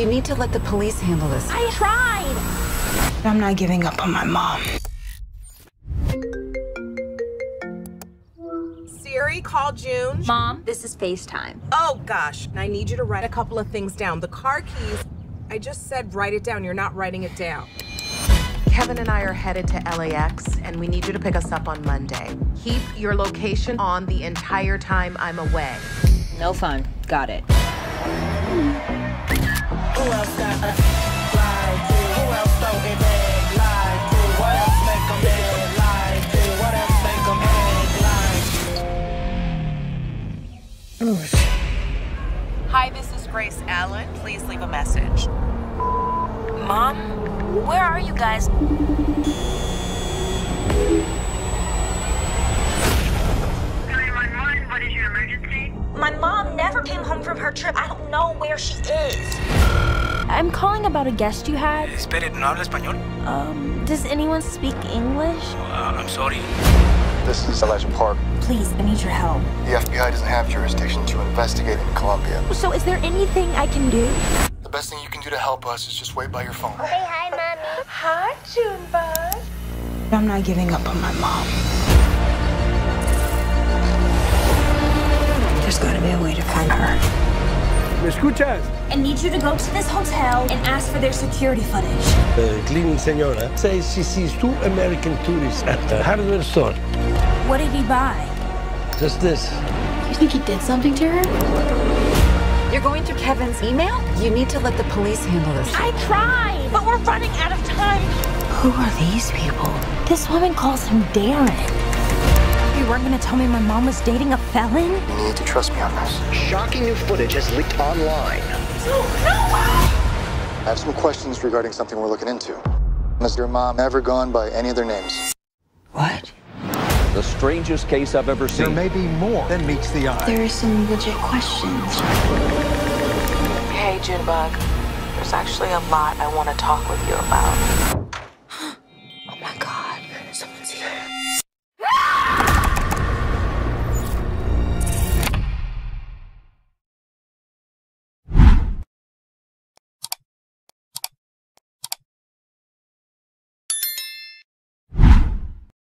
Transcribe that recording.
You need to let the police handle this. I tried. I'm not giving up on my mom. Siri, call June. Mom, this is FaceTime. Oh gosh, I need you to write a couple of things down. The car keys, I just said write it down. You're not writing it down. Kevin and I are headed to LAX, and we need you to pick us up on Monday. Keep your location on the entire time I'm away. No fun. Got it. Is Grace Please leave a message. Mom, where are you guys? What is your emergency? My mom never came home from her trip. I don't know where she is. I'm calling about a guest you had. Espere, ¿no habla español? Um, does anyone speak English? Uh, I'm sorry. This is Elijah Park. Please, I need your help. The FBI doesn't have jurisdiction to investigate in Colombia. So, is there anything I can do? The best thing you can do to help us is just wait by your phone. Say hi, mommy. Hi, Junebug. I'm not giving up on my mom. There's gotta be a way to find her. ¿Me escuchas? I need you to go to this hotel and ask for their security footage. The cleaning senora says she sees two American tourists at the hardware store. What did he buy? Just this. You think he did something to her? You're going through Kevin's email? You need to let the police handle this. I tried, but we're running out of time. Who are these people? This woman calls him Darren. You weren't gonna tell me my mom was dating a felon? You need to trust me on this. Shocking new footage has leaked online. Uh. I have some questions regarding something we're looking into. Has your mom ever gone by any other names? What? The strangest case I've ever seen. There may be more than meets the eye. There are some legit questions. Hey, Junebug. There's actually a lot I want to talk with you about.